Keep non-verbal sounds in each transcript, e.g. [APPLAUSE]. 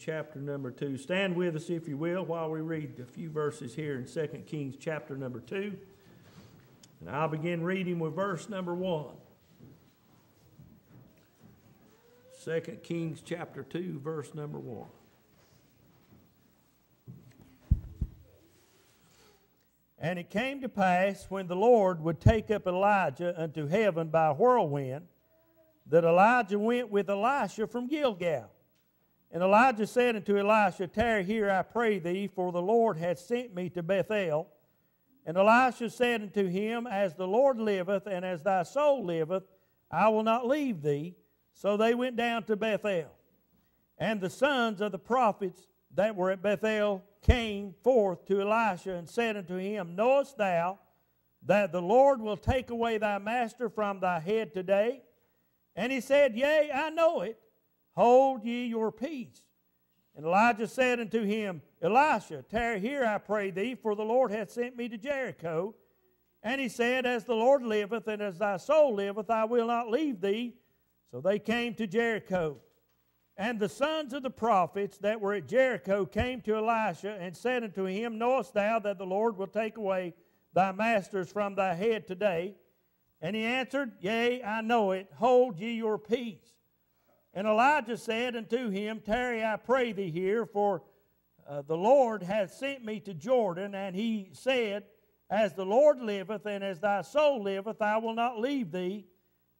chapter number 2. Stand with us, if you will, while we read a few verses here in 2 Kings chapter number 2. And I'll begin reading with verse number 1. 2 Kings chapter 2, verse number 1. And it came to pass when the Lord would take up Elijah unto heaven by a whirlwind, that Elijah went with Elisha from Gilgal. And Elijah said unto Elisha, Tarry here, I pray thee, for the Lord hath sent me to Bethel. And Elisha said unto him, As the Lord liveth, and as thy soul liveth, I will not leave thee. So they went down to Bethel. And the sons of the prophets that were at Bethel came forth to Elisha and said unto him, Knowest thou that the Lord will take away thy master from thy head today? And he said, Yea, I know it. Hold ye your peace. And Elijah said unto him, Elisha, tarry here, I pray thee, for the Lord hath sent me to Jericho. And he said, As the Lord liveth, and as thy soul liveth, I will not leave thee. So they came to Jericho. And the sons of the prophets that were at Jericho came to Elisha and said unto him, Knowest thou that the Lord will take away thy masters from thy head today? And he answered, Yea, I know it. Hold ye your peace. And Elijah said unto him, Tarry, I pray thee here, for uh, the Lord hath sent me to Jordan. And he said, As the Lord liveth, and as thy soul liveth, I will not leave thee.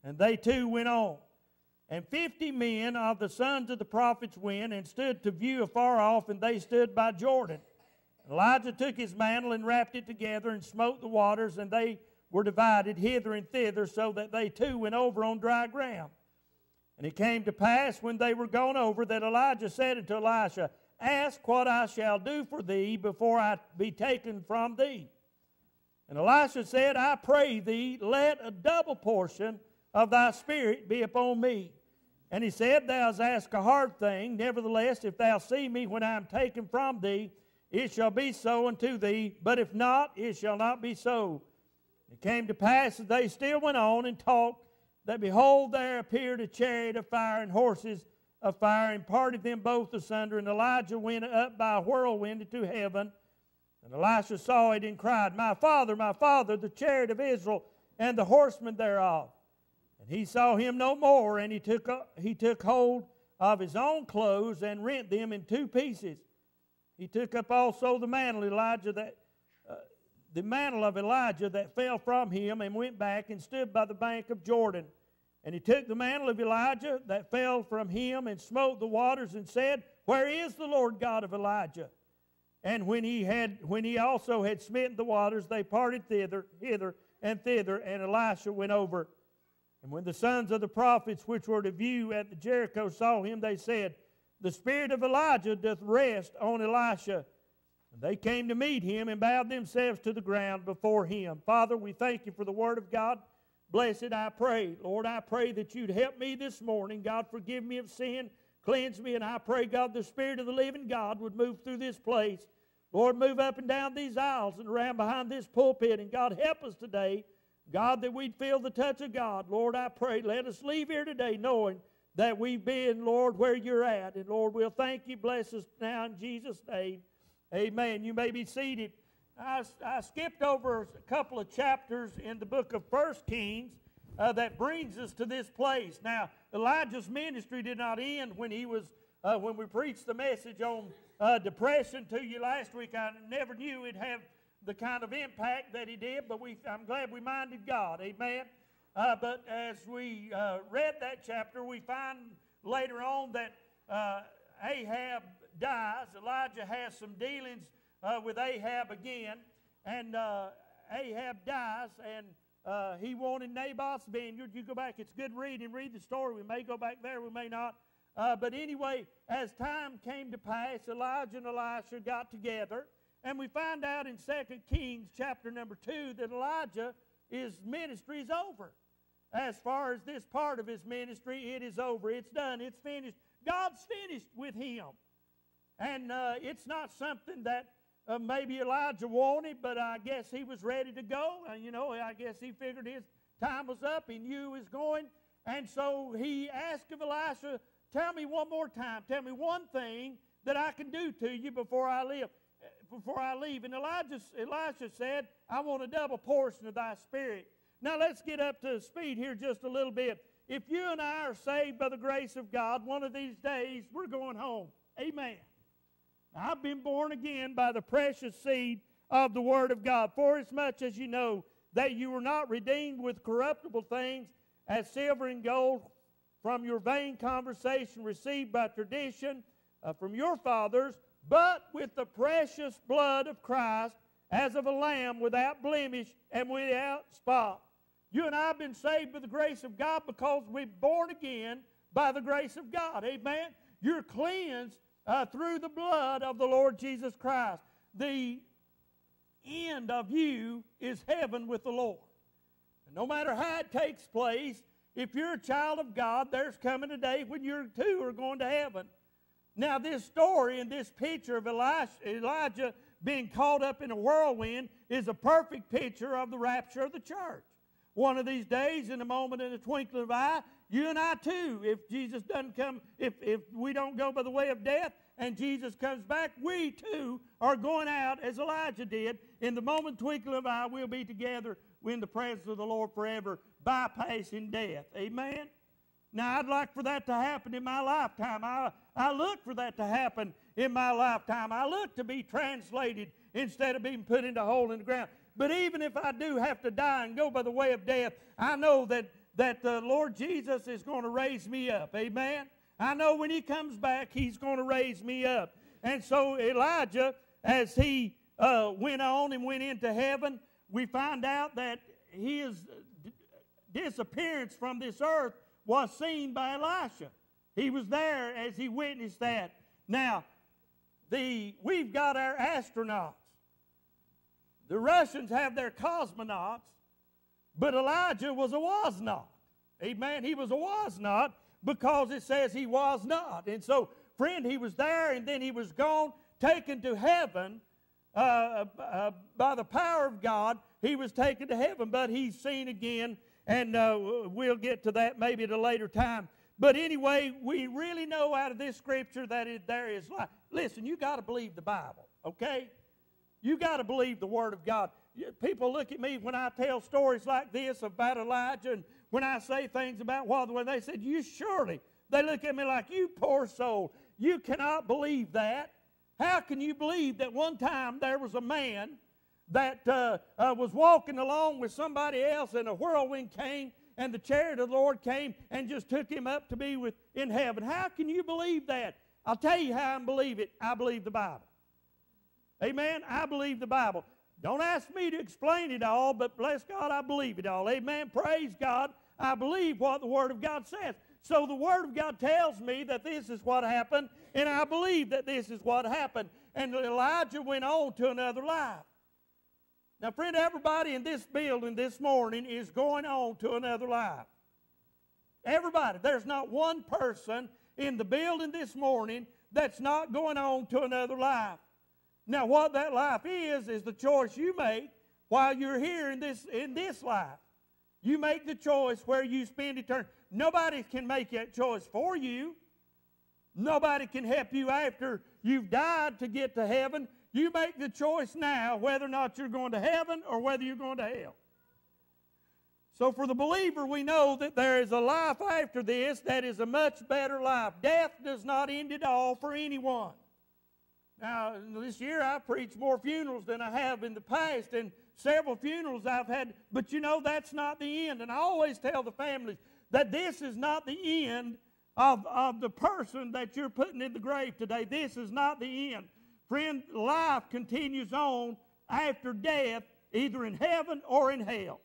And they two went on. And fifty men of the sons of the prophets went and stood to view afar off, and they stood by Jordan. Elijah took his mantle and wrapped it together and smote the waters, and they were divided hither and thither, so that they too went over on dry ground. And it came to pass when they were gone over that Elijah said unto Elisha, Ask what I shall do for thee before I be taken from thee. And Elisha said, I pray thee, let a double portion of thy spirit be upon me. And he said, Thou hast asked a hard thing. Nevertheless, if thou see me when I am taken from thee, it shall be so unto thee. But if not, it shall not be so. It came to pass that they still went on and talked, that behold, there appeared a chariot of fire and horses of fire, and parted them both asunder. And Elijah went up by a whirlwind into heaven. And Elisha saw it and cried, My father, my father, the chariot of Israel and the horsemen thereof. And he saw him no more, and he took, he took hold of his own clothes and rent them in two pieces. He took up also the mantle Elijah that uh, the mantle of Elijah that fell from him and went back and stood by the bank of Jordan. And he took the mantle of Elijah that fell from him and smote the waters and said, Where is the Lord God of Elijah? And when he had when he also had smitten the waters, they parted thither, hither and thither, and Elisha went over and when the sons of the prophets which were to view at the Jericho saw him, they said, The spirit of Elijah doth rest on Elisha. And they came to meet him and bowed themselves to the ground before him. Father, we thank you for the word of God. Blessed, I pray. Lord, I pray that you'd help me this morning. God, forgive me of sin, cleanse me, and I pray, God, the Spirit of the living God would move through this place. Lord, move up and down these aisles and around behind this pulpit. And God, help us today God, that we'd feel the touch of God. Lord, I pray, let us leave here today knowing that we've been, Lord, where you're at. And Lord, we'll thank you. Bless us now in Jesus' name. Amen. You may be seated. I, I skipped over a couple of chapters in the book of First Kings uh, that brings us to this place. Now, Elijah's ministry did not end when he was uh, when we preached the message on uh, depression to you last week. I never knew it'd have the kind of impact that he did, but we, I'm glad we minded God. Amen. Uh, but as we uh, read that chapter, we find later on that uh, Ahab dies. Elijah has some dealings uh, with Ahab again, and uh, Ahab dies, and uh, he wanted Naboth's vineyard. You go back, it's good reading. Read the story. We may go back there, we may not. but anyway, as time came to pass, Elijah and Elisha got together and we find out in 2 Kings chapter number 2 that Elijah, his ministry is over. As far as this part of his ministry, it is over. It's done. It's finished. God's finished with him. And uh, it's not something that uh, maybe Elijah wanted, but I guess he was ready to go. Uh, you know, I guess he figured his time was up. He knew he was going. And so he asked of Elisha, Tell me one more time. Tell me one thing that I can do to you before I live, before I leave. And Elijah, Elisha said, I want a double portion of thy spirit. Now let's get up to speed here just a little bit. If you and I are saved by the grace of God, one of these days we're going home. Amen. I've been born again by the precious seed of the Word of God. For as much as you know that you were not redeemed with corruptible things as silver and gold from your vain conversation received by tradition uh, from your fathers, but with the precious blood of Christ as of a lamb without blemish and without spot. You and I have been saved by the grace of God because we're born again by the grace of God. Amen. You're cleansed uh, through the blood of the Lord Jesus Christ. The end of you is heaven with the Lord. And no matter how it takes place, if you're a child of God, there's coming a day when you too are going to heaven. Now, this story and this picture of Elijah being caught up in a whirlwind is a perfect picture of the rapture of the church. One of these days, in a moment, in a twinkling of an eye, you and I too, if Jesus doesn't come, if, if we don't go by the way of death and Jesus comes back, we too are going out as Elijah did. In the moment, twinkling of an eye, we'll be together in the presence of the Lord forever, bypassing death. Amen? Now, I'd like for that to happen in my lifetime. I, I look for that to happen in my lifetime. I look to be translated instead of being put into a hole in the ground. But even if I do have to die and go by the way of death, I know that, that the Lord Jesus is going to raise me up. Amen? I know when he comes back, he's going to raise me up. And so Elijah, as he uh, went on and went into heaven, we find out that his disappearance from this earth was seen by Elisha. He was there as he witnessed that. Now, the, we've got our astronauts. The Russians have their cosmonauts, but Elijah was a was not. Amen. He was a was not because it says he was not. And so, friend, he was there and then he was gone, taken to heaven uh, uh, by the power of God. He was taken to heaven, but he's seen again, and uh, we'll get to that maybe at a later time. But anyway, we really know out of this scripture that it, there is life. Listen, you got to believe the Bible, okay? You got to believe the Word of God. People look at me when I tell stories like this about Elijah, and when I say things about when they said, "You surely," they look at me like, "You poor soul, you cannot believe that." How can you believe that one time there was a man that uh, uh, was walking along with somebody else, and a whirlwind came, and the chariot of the Lord came and just took him up to be with in heaven? How can you believe that? I'll tell you how I believe it. I believe the Bible. Amen. I believe the Bible. Don't ask me to explain it all, but bless God, I believe it all. Amen. Praise God. I believe what the Word of God says. So the Word of God tells me that this is what happened, and I believe that this is what happened. And Elijah went on to another life. Now, friend, everybody in this building this morning is going on to another life. Everybody. There's not one person in the building this morning that's not going on to another life. Now, what that life is, is the choice you make while you're here in this, in this life. You make the choice where you spend eternity. Nobody can make that choice for you. Nobody can help you after you've died to get to heaven. You make the choice now whether or not you're going to heaven or whether you're going to hell. So, for the believer, we know that there is a life after this that is a much better life. Death does not end it all for anyone. Now, this year I've preached more funerals than I have in the past, and several funerals I've had, but you know, that's not the end. And I always tell the families that this is not the end of, of the person that you're putting in the grave today. This is not the end. Friend, life continues on after death, either in heaven or in hell.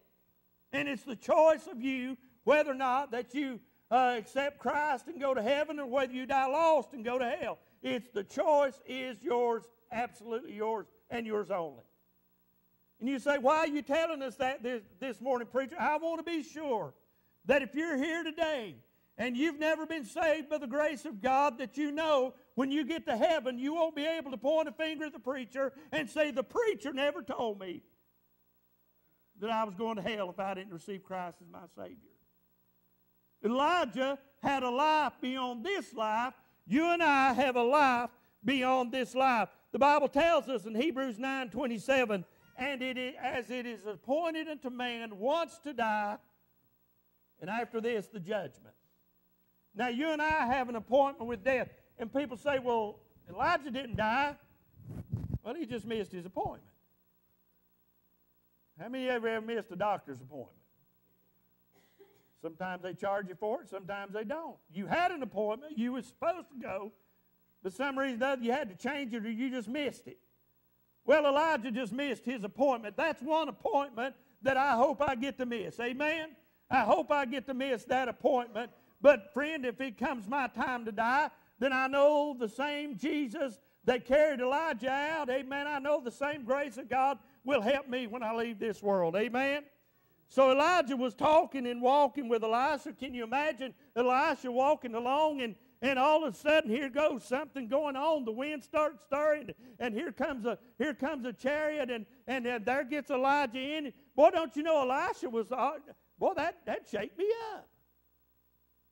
And it's the choice of you whether or not that you uh, accept Christ and go to heaven or whether you die lost and go to hell. It's the choice is yours, absolutely yours, and yours only. And you say, Why are you telling us that this, this morning, preacher? I want to be sure that if you're here today and you've never been saved by the grace of God, that you know when you get to heaven, you won't be able to point a finger at the preacher and say, The preacher never told me that I was going to hell if I didn't receive Christ as my Savior. Elijah had a life beyond this life. You and I have a life beyond this life. The Bible tells us in Hebrews 9 27, and it is, as it is appointed unto man once to die, and after this, the judgment. Now, you and I have an appointment with death. And people say, well, Elijah didn't die. Well, he just missed his appointment. How many of you ever missed a doctor's appointment? Sometimes they charge you for it, sometimes they don't. You had an appointment, you were supposed to go, but some reason or other you had to change it or you just missed it. Well, Elijah just missed his appointment. That's one appointment that I hope I get to miss. Amen? I hope I get to miss that appointment. But, friend, if it comes my time to die, then I know the same Jesus that carried Elijah out, amen. I know the same grace of God will help me when I leave this world, amen. So Elijah was talking and walking with Elisha. Can you imagine Elisha walking along and, and all of a sudden here goes something going on. The wind starts stirring, and here comes a here comes a chariot, and, and, and there gets Elijah in. Boy, don't you know Elisha was uh, boy that that shake me up.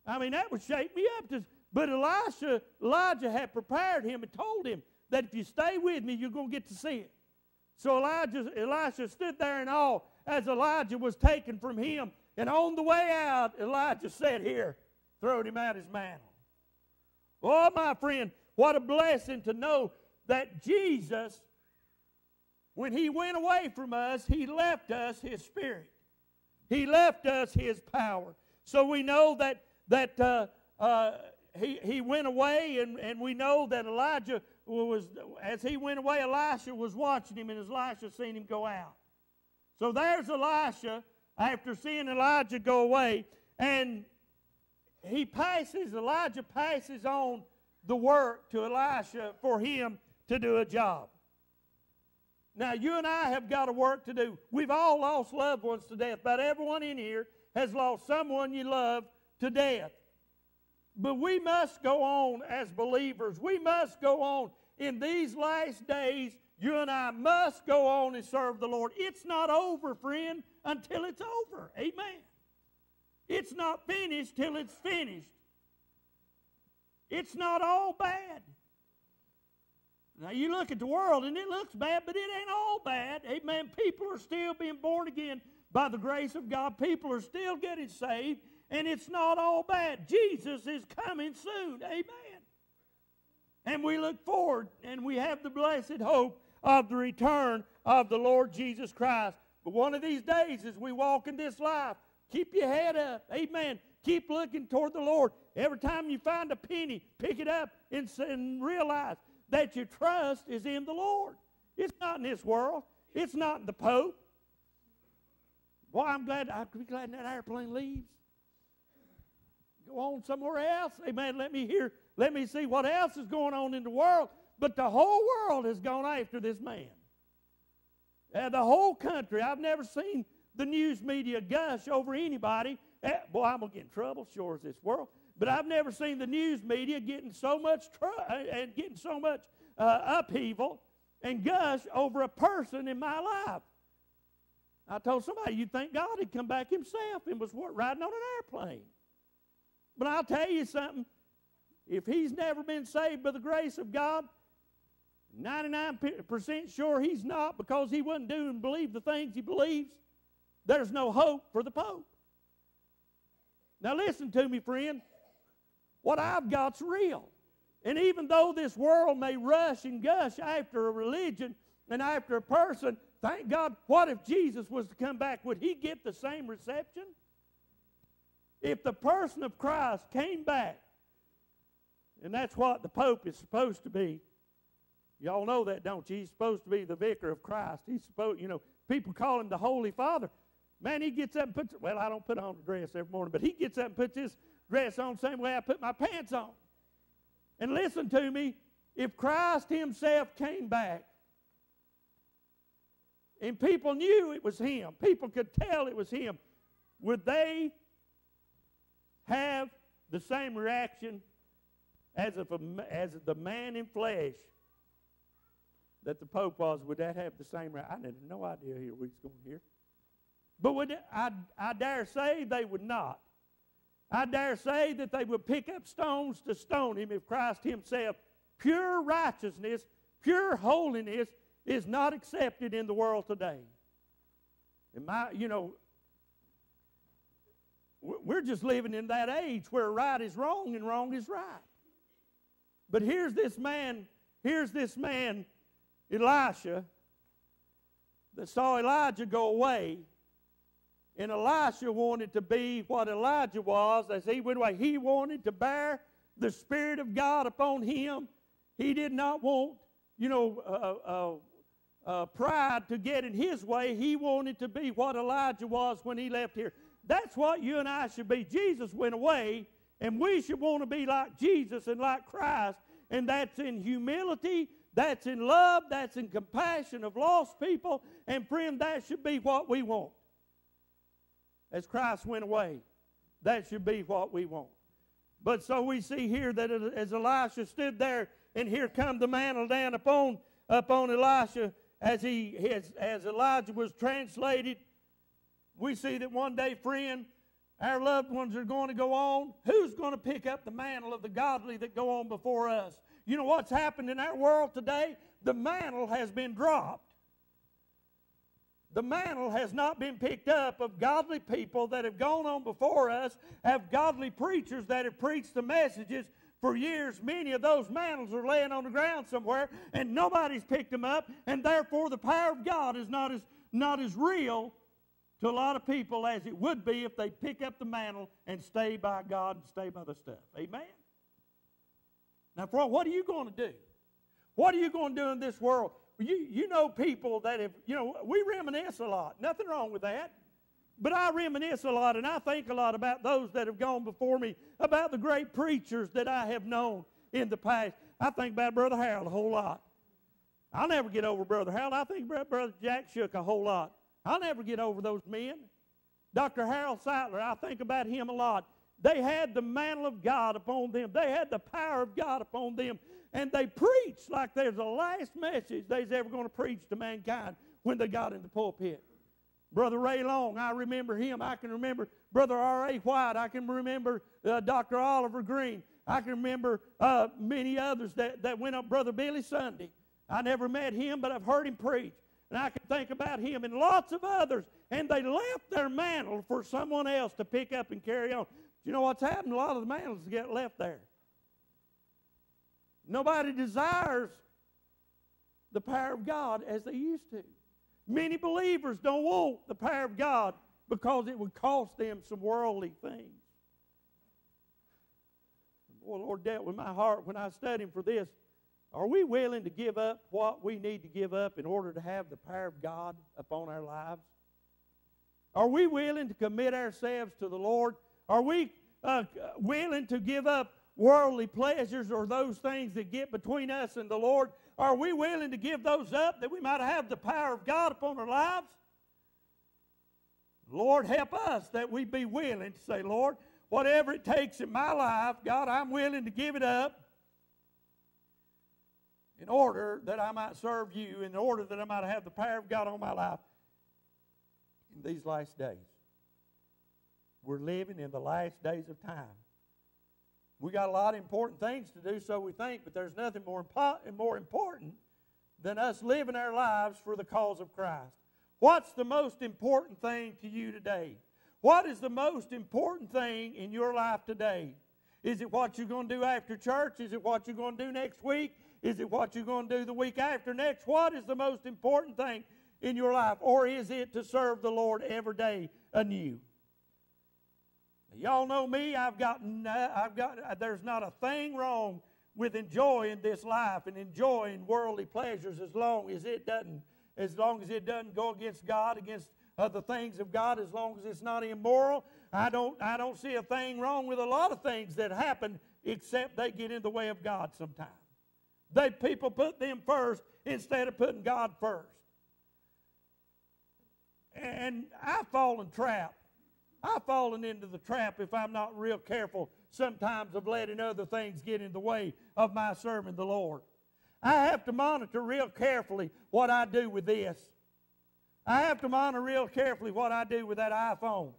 I mean that would shake me up. Just but Elisha, Elijah had prepared him and told him that if you stay with me, you're going to get to see it. So Elijah, Elisha stood there in awe as Elijah was taken from him. And on the way out, Elijah said, Here, throwed him out his mantle. Oh, my friend, what a blessing to know that Jesus, when he went away from us, he left us his spirit. He left us his power. So we know that, that uh, uh, he, he went away, and, and we know that Elijah was, as he went away, Elisha was watching him, and Elisha seen him go out. So there's Elisha after seeing Elijah go away, and he passes, Elijah passes on the work to Elisha for him to do a job. Now, you and I have got a work to do. We've all lost loved ones to death. About everyone in here has lost someone you love to death. But we must go on as believers. We must go on. In these last days, you and I must go on and serve the Lord. It's not over, friend, until it's over. Amen. It's not finished till it's finished. It's not all bad. Now, you look at the world and it looks bad, but it ain't all bad. Amen. People are still being born again by the grace of God. People are still getting saved and it's not all bad. Jesus is coming soon. Amen. And we look forward and we have the blessed hope of the return of the Lord Jesus Christ. But one of these days, as we walk in this life, keep your head up. Amen. Keep looking toward the Lord. Every time you find a penny, pick it up and, and realize that your trust is in the Lord. It's not in this world. It's not in the Pope. Boy, I'm glad I'd be glad that airplane leaves go on somewhere else. Amen. Let me hear, let me see what else is going on in the world. But the whole world has gone after this man. Uh, the whole country. I've never seen the news media gush over anybody. Uh, boy, I'm going to get in trouble, sure as this world. But I've never seen the news media getting so much tr- uh, and getting so much uh, upheaval and gush over a person in my life. I told somebody, you'd think God had come back himself and was riding on an airplane. But I'll tell you something. If he's never been saved by the grace of God, 99% sure he's not because he wouldn't do and believe the things he believes. There's no hope for the Pope. Now, listen to me, friend. What I've got's real. And even though this world may rush and gush after a religion and after a person, thank God, what if Jesus was to come back? Would he get the same reception? if the person of Christ came back, and that's what the Pope is supposed to be. Y'all know that, don't you? He's supposed to be the vicar of Christ. He's supposed, you know, people call him the Holy Father. Man, he gets up and puts, well, I don't put on a dress every morning, but he gets up and puts his dress on the same way I put my pants on. And listen to me, if Christ himself came back, and people knew it was him, people could tell it was him, would they have the same reaction as if a, as the man in flesh that the Pope was, would that have the same right? I had no idea here we was going here. But would I, I dare say they would not. I dare say that they would pick up stones to stone him if Christ himself pure righteousness, pure holiness is not accepted in the world today. And my, you know, we're just living in that age where right is wrong and wrong is right. But here's this man, here's this man, Elisha, that saw Elijah go away. And Elisha wanted to be what Elijah was as he went away. He wanted to bear the Spirit of God upon him. He did not want, you know, uh, uh, uh, pride to get in his way. He wanted to be what Elijah was when he left here. That's what you and I should be. Jesus went away, and we should want to be like Jesus and like Christ. And that's in humility, that's in love, that's in compassion of lost people. And friend, that should be what we want. As Christ went away, that should be what we want. But so we see here that as Elisha stood there, and here come the mantle down upon, upon Elisha as, he, as, as Elijah was translated we see that one day, friend, our loved ones are going to go on. Who's going to pick up the mantle of the godly that go on before us? You know what's happened in our world today? The mantle has been dropped. The mantle has not been picked up of godly people that have gone on before us, have godly preachers that have preached the messages for years. Many of those mantles are laying on the ground somewhere, and nobody's picked them up, and therefore the power of God is not as, not as real to a lot of people as it would be if they pick up the mantle and stay by God and stay by the stuff. Amen? Now, for what are you going to do? What are you going to do in this world? You, you know people that have, you know, we reminisce a lot. Nothing wrong with that. But I reminisce a lot and I think a lot about those that have gone before me, about the great preachers that I have known in the past. I think about Brother Harold a whole lot. I'll never get over Brother Harold. I think about Brother Jack Shook a whole lot. I'll never get over those men. Dr. Harold Sightler, I think about him a lot. They had the mantle of God upon them. They had the power of God upon them. And they preached like there's the last message they's ever going to preach to mankind when they got in the pulpit. Brother Ray Long, I remember him. I can remember Brother R.A. White. I can remember uh, Dr. Oliver Greene. I can remember uh, many others that, that went up. Brother Billy Sunday. I never met him, but I've heard him preach. And I can think about him and lots of others. And they left their mantle for someone else to pick up and carry on. You know what's happened? A lot of the mantles get left there. Nobody desires the power of God as they used to. Many believers don't want the power of God because it would cost them some worldly things. Boy, Lord dealt with my heart when I studied for this. Are we willing to give up what we need to give up in order to have the power of God upon our lives? Are we willing to commit ourselves to the Lord? Are we uh, willing to give up worldly pleasures or those things that get between us and the Lord? Are we willing to give those up that we might have the power of God upon our lives? Lord, help us that we be willing to say, Lord, whatever it takes in my life, God, I'm willing to give it up in order that I might serve you, in order that I might have the power of God on my life in these last days. We're living in the last days of time. We got a lot of important things to do, so we think, but there's nothing more, impo- more important than us living our lives for the cause of Christ. What's the most important thing to you today? What is the most important thing in your life today? Is it what you're going to do after church? Is it what you're going to do next week? Is it what you're going to do the week after next? What is the most important thing in your life? Or is it to serve the Lord every day anew? Y'all know me. I've gotten, uh, I've got, uh, there's not a thing wrong with enjoying this life and enjoying worldly pleasures as long as it doesn't, as long as it doesn't go against God, against other things of God, as long as it's not immoral. I don't, I don't see a thing wrong with a lot of things that happen except they get in the way of God sometimes. They people put them first instead of putting God first. And I've fallen trap. I've fallen into the trap if I'm not real careful sometimes of letting other things get in the way of my serving the Lord. I have to monitor real carefully what I do with this. I have to monitor real carefully what I do with that iPhone.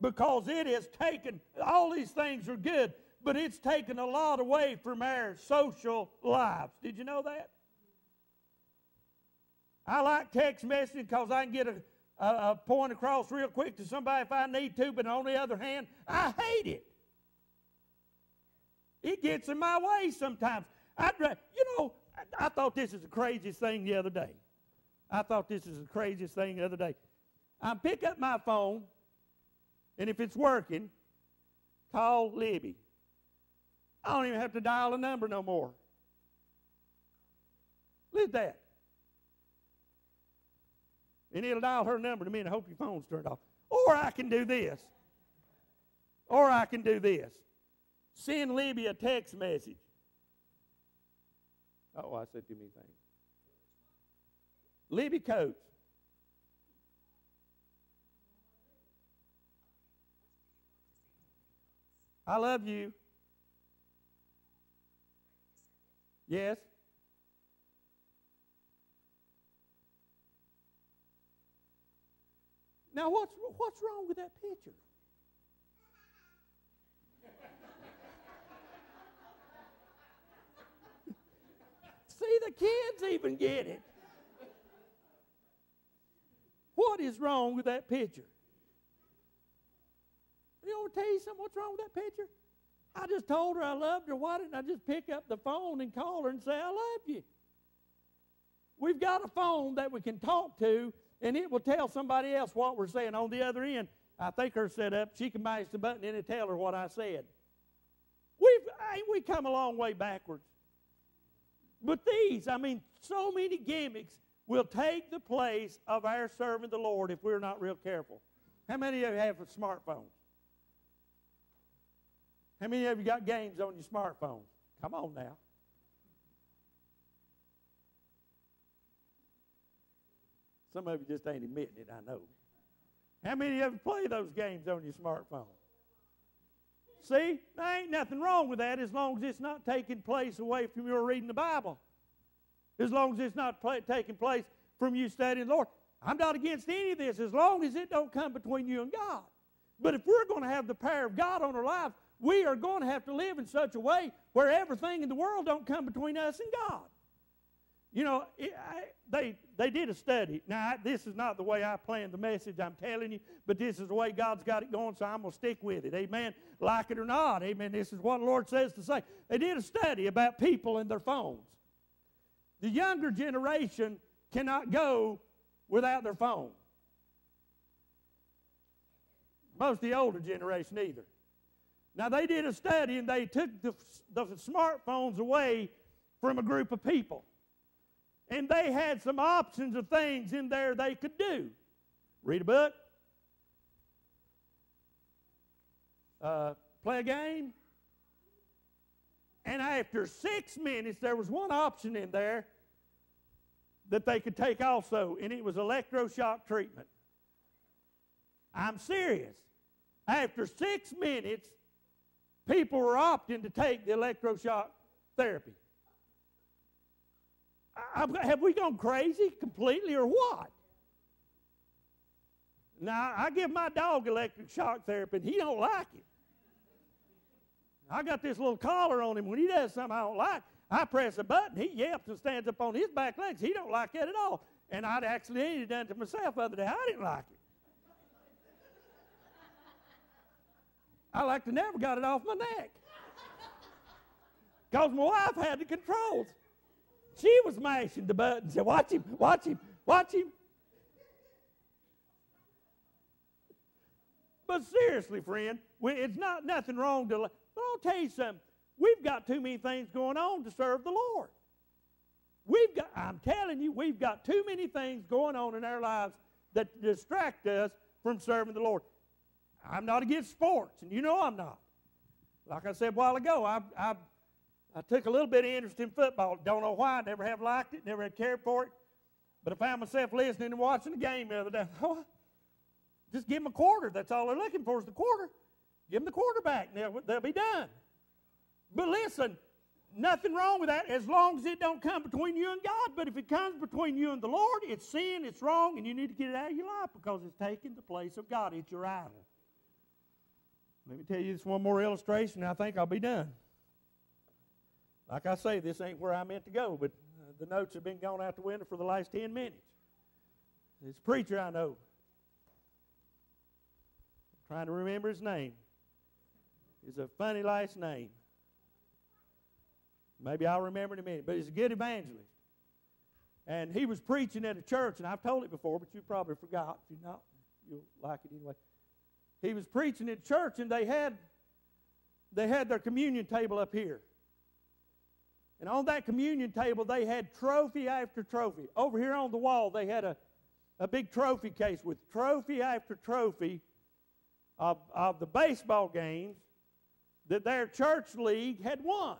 Because it has taken, all these things are good, but it's taken a lot away from our social lives. Did you know that? I like text messaging because I can get a, a, a, point across real quick to somebody if I need to, but on the other hand, I hate it. It gets in my way sometimes. I'd, you know, I, I thought this is the craziest thing the other day. I thought this is the craziest thing the other day. I pick up my phone, and if it's working, call Libby. I don't even have to dial a number no more. Look at that. And it'll dial her number to me, and I hope your phone's turned off. Or I can do this. Or I can do this. Send Libby a text message. Oh, I said too many things. Libby Coates. I love you. Yes. Now, what's, what's wrong with that picture? See, the kids even get it. What is wrong with that picture? You know, tell you something, what's wrong with that picture? I just told her I loved her. Why didn't I just pick up the phone and call her and say, I love you? We've got a phone that we can talk to, and it will tell somebody else what we're saying. On the other end, I think her set up, she can mash the button and tell her what I said. We've, we come a long way backwards? But these, I mean, so many gimmicks will take the place of our serving the Lord if we're not real careful. How many of you have smartphones? How many of you got games on your smartphone? Come on now. Some of you just ain't admitting it, I know. How many of you play those games on your smartphone? See, there ain't nothing wrong with that as long as it's not taking place away from your reading the Bible. As long as it's not taking place from you studying the Lord. I'm not against any of this as long as it don't come between you and God. But if we're going to have the power of God on our lives, we are going to have to live in such a way where everything in the world don't come between us and God. You know, it, I, they, they did a study. Now, I, this is not the way I planned the message, I'm telling you, but this is the way God's got it going, so I'm going to stick with it. Amen. Like it or not, amen. This is what the Lord says to say. They did a study about people and their phones. The younger generation cannot go without their phone. Most of the older generation either. Now, they did a study and they took the, the smartphones away from a group of people. And they had some options of things in there they could do read a book, uh, play a game. And after six minutes, there was one option in there that they could take also, and it was electroshock treatment. I'm serious. After six minutes, people were opting to take the electroshock therapy. I, have we gone crazy completely or what? Now, I give my dog electric shock therapy, and he don't like it. I got this little collar on him. When he does something I don't like, I press a button. He yelps and stands up on his back legs. He don't like that at all. And I'd actually done it to myself the other day. I didn't like it. I like to never got it off my neck. Because my wife had the controls. She was mashing the buttons. Said, watch him, watch him, watch him. But seriously, friend, it's not nothing wrong to. But I'll tell you something. We've got too many things going on to serve the Lord. We've got. I'm telling you, we've got too many things going on in our lives that distract us from serving the Lord. I'm not against sports, and you know I'm not. Like I said a while ago, I, I, I took a little bit of interest in football. Don't know why. Never have liked it. Never had cared for it. But I found myself listening and watching the game the other day. [LAUGHS] Just give them a quarter. That's all they're looking for is the quarter. Give them the quarterback. They'll, they'll be done. But listen, nothing wrong with that as long as it don't come between you and God. But if it comes between you and the Lord, it's sin, it's wrong, and you need to get it out of your life because it's taking the place of God. It's your idol. Let me tell you this one more illustration, I think I'll be done. Like I say, this ain't where I meant to go, but uh, the notes have been gone out the window for the last 10 minutes. This preacher I know. I'm trying to remember his name. It's a funny last name. Maybe I'll remember in a minute, but he's a good evangelist. And he was preaching at a church, and I've told it before, but you probably forgot. If you're not, you'll like it anyway. He was preaching at church, and they had they had their communion table up here. And on that communion table, they had trophy after trophy. Over here on the wall, they had a, a big trophy case with trophy after trophy of, of the baseball games that their church league had won.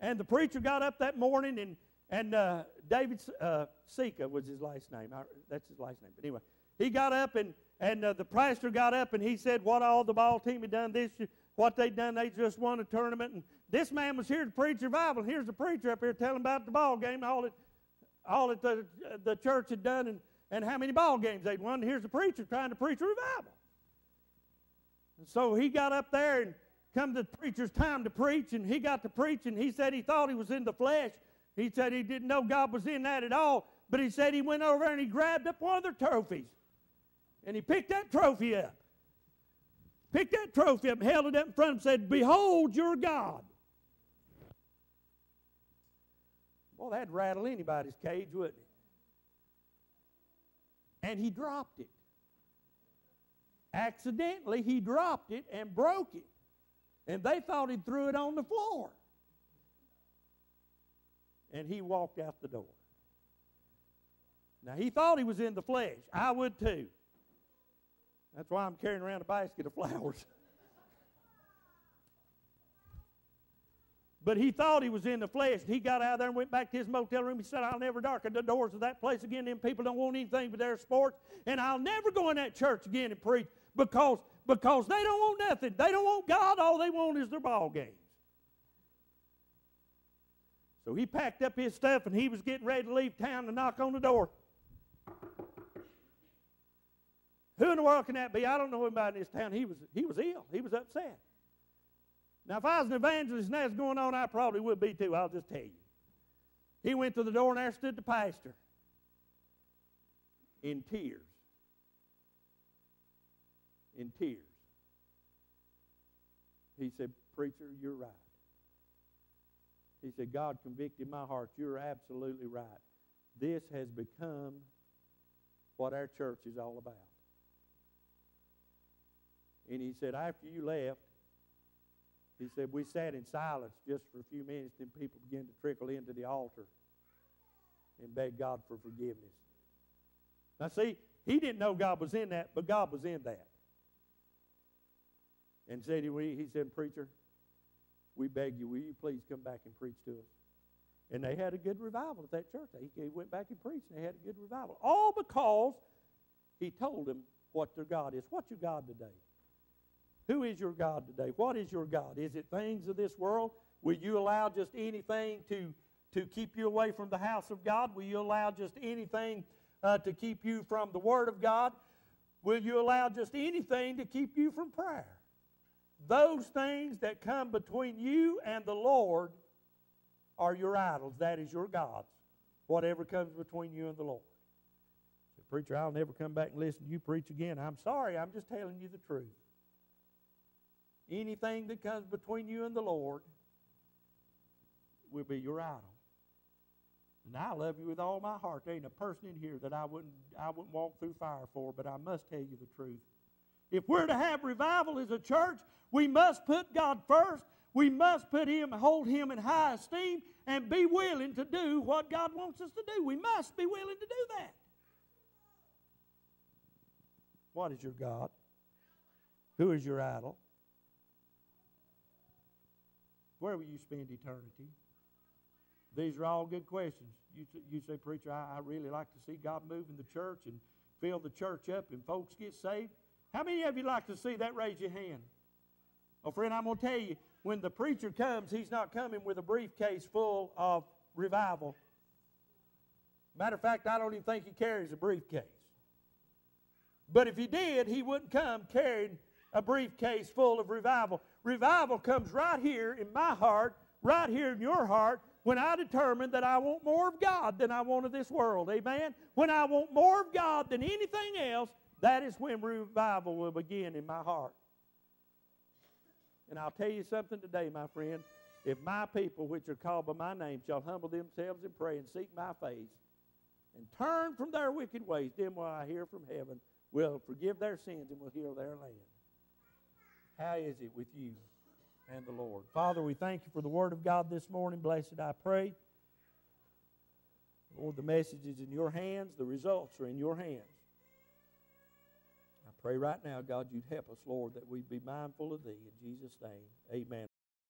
And the preacher got up that morning, and, and uh, David uh, Sika was his last name. I, that's his last name. But anyway, he got up, and, and uh, the pastor got up, and he said what all the ball team had done this year, what they'd done. They just won a tournament, and this man was here to preach revival. Here's the preacher up here telling about the ball game, all that, all that the, uh, the church had done, and, and how many ball games they'd won. here's the preacher trying to preach revival. And so he got up there and come the preacher's time to preach, and he got to preach, and he said he thought he was in the flesh. He said he didn't know God was in that at all, but he said he went over and he grabbed up one of their trophies, and he picked that trophy up. Picked that trophy up held it up in front of him said, Behold your God. Well, that'd rattle anybody's cage, wouldn't it? And he dropped it. Accidentally, he dropped it and broke it and they thought he threw it on the floor. And he walked out the door. Now, he thought he was in the flesh. I would too. That's why I'm carrying around a basket of flowers. [LAUGHS] But he thought he was in the flesh. He got out there and went back to his motel room. He said, I'll never darken the doors of that place again. Them people don't want anything but their sports. And I'll never go in that church again and preach because because they don't want nothing. They don't want God. All they want is their ball games. So he packed up his stuff and he was getting ready to leave town to knock on the door. Who in the world can that be? I don't know anybody in this town. He was, he was ill. He was upset. Now, if I was an evangelist and that's going on, I probably would be too. I'll just tell you. He went to the door and there stood the pastor in tears in tears. He said, Preacher, you're right. He said, God convicted my heart. You're absolutely right. This has become what our church is all about. And he said, after you left, he said, we sat in silence just for a few minutes, then people began to trickle into the altar and beg God for forgiveness. Now, see, he didn't know God was in that, but God was in that. And said, he said, Preacher, we beg you, will you please come back and preach to us? And they had a good revival at that church. He went back and preached, and they had a good revival. All because he told them what their God is. What's your God today? Who is your God today? What is your God? Is it things of this world? Will you allow just anything to, to keep you away from the house of God? Will you allow just anything uh, to keep you from the Word of God? Will you allow just anything to keep you from prayer? Those things that come between you and the Lord are your idols. That is your gods. Whatever comes between you and the Lord. Say, Preacher, I'll never come back and listen to you preach again. I'm sorry, I'm just telling you the truth. Anything that comes between you and the Lord will be your idol. And I love you with all my heart. There ain't a person in here that I wouldn't, I wouldn't walk through fire for, but I must tell you the truth. If we're to have revival as a church, we must put God first. We must put Him, hold Him in high esteem, and be willing to do what God wants us to do. We must be willing to do that. What is your God? Who is your idol? Where will you spend eternity? These are all good questions. You, you say, Preacher, I, I really like to see God move in the church and fill the church up and folks get saved. How many of you like to see that? Raise your hand. Well, friend, I'm going to tell you, when the preacher comes, he's not coming with a briefcase full of revival. Matter of fact, I don't even think he carries a briefcase. But if he did, he wouldn't come carrying a briefcase full of revival. Revival comes right here in my heart, right here in your heart, when I determine that I want more of God than I want of this world. Amen? When I want more of God than anything else, that is when revival will begin in my heart. And I'll tell you something today, my friend. If my people, which are called by my name, shall humble themselves and pray and seek my face and turn from their wicked ways, then will I hear from heaven, will forgive their sins, and will heal their land. How is it with you and the Lord? Father, we thank you for the Word of God this morning. Blessed I pray. Lord, the message is in your hands, the results are in your hands. I pray right now, God, you'd help us, Lord, that we'd be mindful of thee. In Jesus' name, amen.